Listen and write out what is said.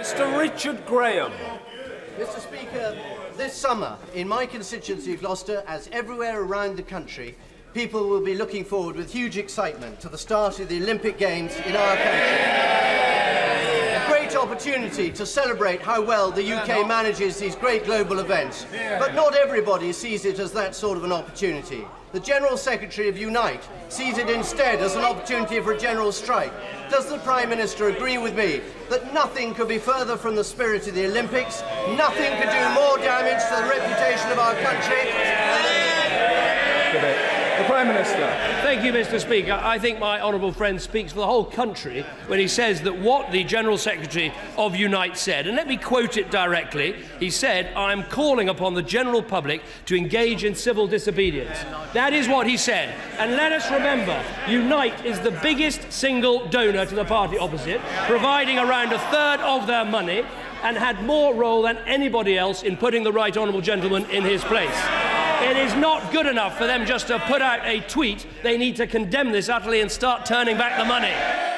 Mr Richard Graham. Mr Speaker, this summer, in my constituency of Gloucester, as everywhere around the country, people will be looking forward with huge excitement to the start of the Olympic Games in our country opportunity to celebrate how well the UK manages these great global events. But not everybody sees it as that sort of an opportunity. The General Secretary of Unite sees it instead as an opportunity for a general strike. Does the Prime Minister agree with me that nothing could be further from the spirit of the Olympics? Nothing could do more damage to the reputation of our country Prime Minister. Thank you, Mr. Speaker. I think my honourable friend speaks for the whole country when he says that what the General Secretary of Unite said, and let me quote it directly, he said, I'm calling upon the general public to engage in civil disobedience. That is what he said. And let us remember, Unite is the biggest single donor to the party opposite, providing around a third of their money and had more role than anybody else in putting the right honourable gentleman in his place. It is not good enough for them just to put out a tweet. They need to condemn this utterly and start turning back the money.